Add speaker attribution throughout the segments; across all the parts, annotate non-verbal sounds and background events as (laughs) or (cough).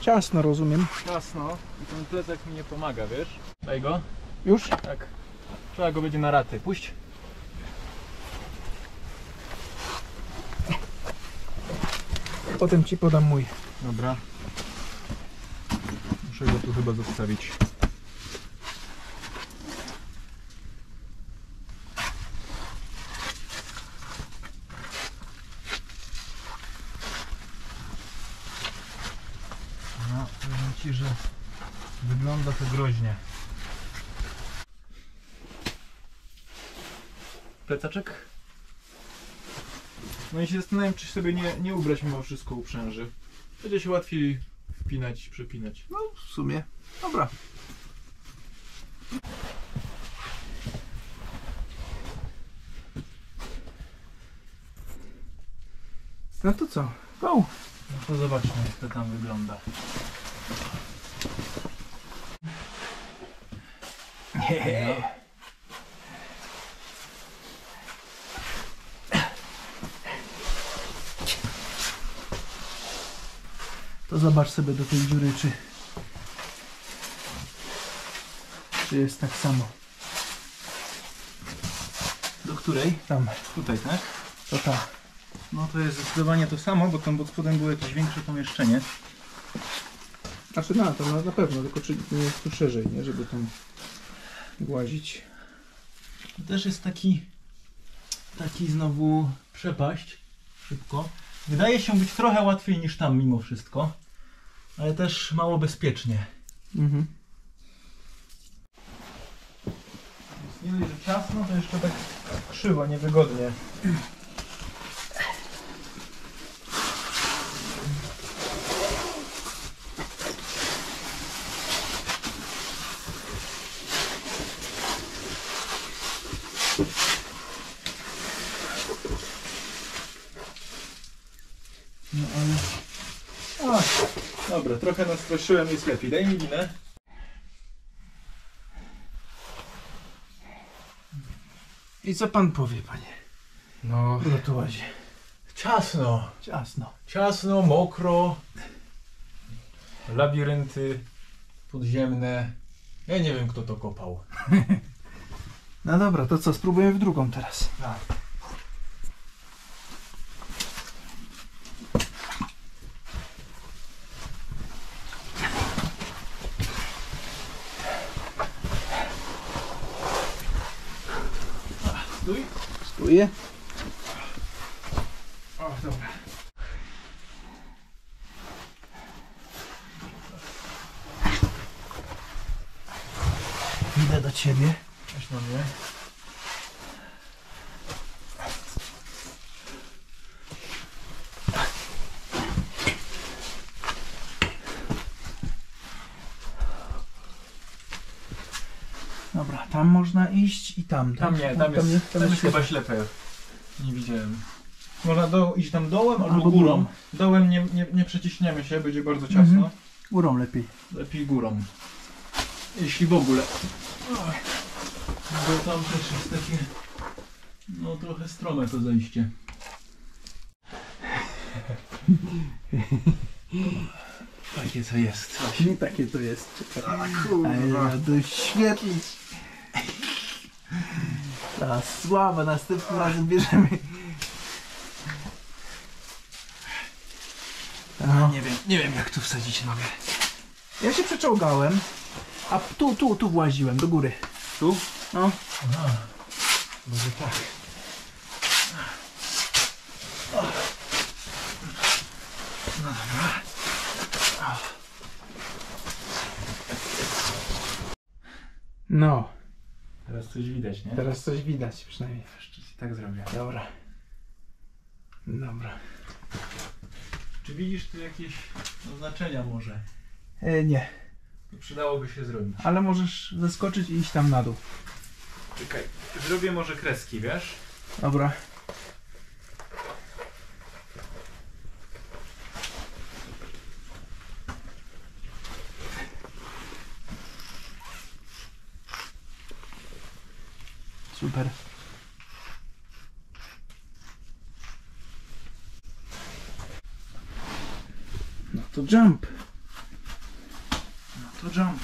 Speaker 1: Ciasno rozumiem.
Speaker 2: Jasno. I ten plecak mi nie pomaga, wiesz? Daj go.
Speaker 1: Już?
Speaker 2: Tak. Trzeba go będzie na raty. Puść.
Speaker 1: Potem ci podam mój.
Speaker 2: Dobra. Muszę go tu chyba zostawić. No, powiem Ci, że wygląda to groźnie. Plecaczek? No i się zastanawiam, czy sobie nie, nie ubrać mimo wszystko uprzęży. Będzie się łatwiej wpinać, przepinać.
Speaker 1: No, w sumie. Dobra. No to co? Go!
Speaker 2: To zobaczmy, jak to tam wygląda. Nie.
Speaker 1: To zobacz sobie do tej dziury, czy... Czy jest tak samo.
Speaker 2: Do której?
Speaker 1: Tam.
Speaker 2: Tutaj, tak?
Speaker 1: To ta.
Speaker 2: No to jest zdecydowanie to samo, bo tam pod spodem było jakieś większe pomieszczenie.
Speaker 1: Znaczy na to na, na pewno, tylko czy nie jest tu szerzej, nie? Żeby tam głazić.
Speaker 2: To też jest taki, taki znowu przepaść. Szybko. Wydaje się być trochę łatwiej niż tam mimo wszystko, ale też mało bezpiecznie.
Speaker 1: Mhm.
Speaker 2: Nie dość, że ciasno, to jeszcze tak krzywo, niewygodnie. No ale... A, dobra, trochę nastraszyłem, jest lepiej. Daj mi winę.
Speaker 1: I co pan powie, panie?
Speaker 2: No,
Speaker 1: W rotułazie.
Speaker 2: ciasno.
Speaker 1: Ciasno.
Speaker 2: Ciasno, mokro. Labirynty podziemne. Ja nie wiem, kto to kopał. (laughs)
Speaker 1: No dobra, to co? Spróbujemy w drugą teraz.
Speaker 2: Tak.
Speaker 1: Spróbuję.
Speaker 2: O, dobra.
Speaker 1: Idę do ciebie.
Speaker 2: Weź na mnie.
Speaker 1: Dobra, tam można iść i tam.
Speaker 2: Tam
Speaker 1: tak?
Speaker 2: nie, tam jest,
Speaker 1: nie,
Speaker 2: tam jest chyba ślepe. Nie widziałem. Można do, iść tam dołem albo,
Speaker 1: Albo
Speaker 2: górą.
Speaker 1: górą.
Speaker 2: Dołem nie, nie, nie przeciśniemy się, będzie bardzo ciasno.
Speaker 1: Mhm. Górą lepiej.
Speaker 2: Lepiej górą. Jeśli w ogóle. Oj. Bo tam też jest takie. No trochę strome to zejście. Takie co jest.
Speaker 1: Nie takie to jest. Czekaj. Ale doświetlić. Ta sława, następnym razem bierzemy. No.
Speaker 2: Nie wiem, nie wiem jak tu wsadzić nogę.
Speaker 1: Ja się przeczołgałem, a tu, tu, tu właziłem, do góry.
Speaker 2: Tu?
Speaker 1: No.
Speaker 2: Może tak.
Speaker 1: No,
Speaker 2: Teraz coś widać, nie?
Speaker 1: teraz coś widać przynajmniej.
Speaker 2: Jeszcze ci tak zrobię.
Speaker 1: Dobra. Dobra.
Speaker 2: Czy widzisz tu jakieś oznaczenia może?
Speaker 1: E, nie,
Speaker 2: To przydałoby się zrobić.
Speaker 1: ale możesz zeskoczyć i iść tam na dół.
Speaker 2: Czekaj, zrobię może kreski, wiesz?
Speaker 1: Dobra. Super. No to jump. No to jump.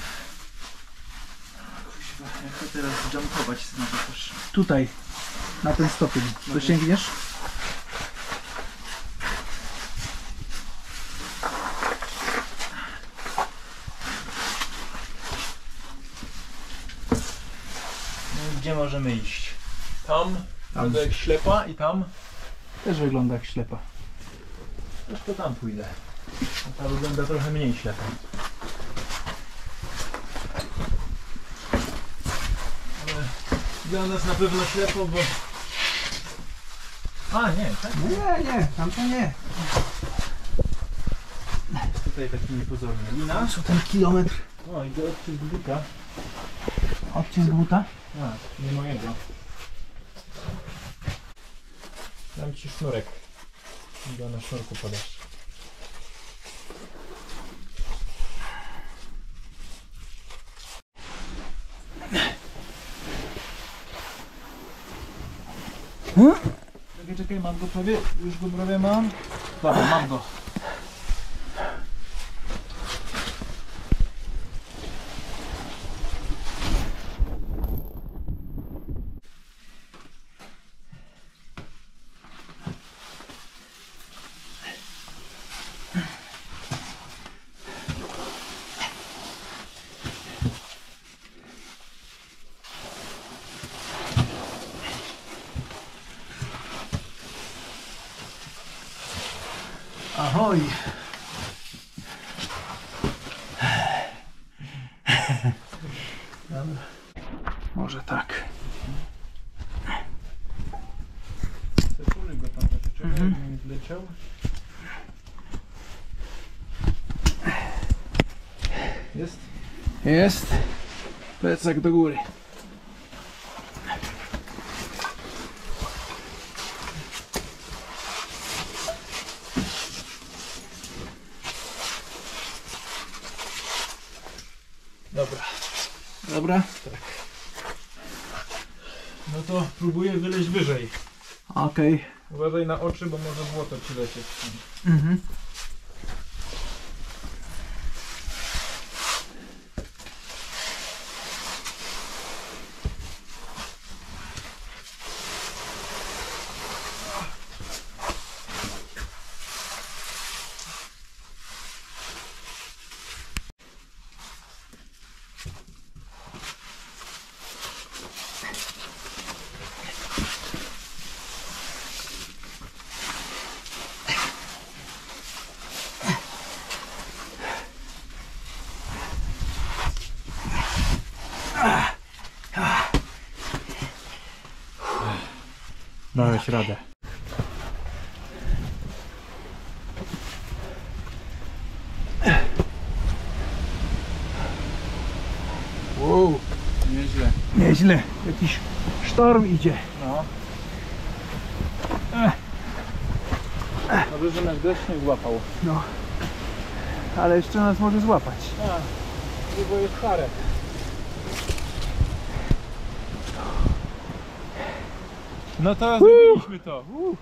Speaker 2: Kuźwa, jak to teraz jumpować znowu też?
Speaker 1: Tutaj, na ten stopień.
Speaker 2: No to sięgniesz? Gdzie możemy iść? Tam,
Speaker 1: Tam.
Speaker 2: jak ślepa i tam.
Speaker 1: Też wygląda jak ślepa.
Speaker 2: Też to tam pójdę. A ta wygląda trochę mniej ślepa. Ale dla nas na pewno ślepo, bo... A, nie, tak?
Speaker 1: Nie, nie, tam to nie.
Speaker 2: Tutaj taki niepozorny lina.
Speaker 1: Co ten kilometr?
Speaker 2: O, idę odcisk buta.
Speaker 1: Odcisk buta?
Speaker 2: A, nie mojego. Dam ci sznurek. Go na sznurku podasz. Czekaj, czekaj, mam go prawie, już go prawie mam. Dobra, mam go.
Speaker 1: Ahoj. Dobra. Może tak.
Speaker 2: Zakury go tam troszeczkę,
Speaker 1: Mhm.
Speaker 2: nie zleciał. Jest?
Speaker 1: Jest. Plecak do góry.
Speaker 2: Dobra.
Speaker 1: Dobra.
Speaker 2: No to próbuję wyleźć wyżej.
Speaker 1: Okej.
Speaker 2: Uważaj na oczy, bo może złoto ci lecieć.
Speaker 1: Mhm.
Speaker 2: Dałeś radę.
Speaker 1: Wow.
Speaker 2: Nieźle.
Speaker 1: Nieźle. Jakiś sztorm idzie.
Speaker 2: No. Dobrze, że nas deszcz nie złapał.
Speaker 1: No. Ale jeszcze nas może złapać.
Speaker 2: A, bo jest parę. No to zrobiliśmy to. Uh.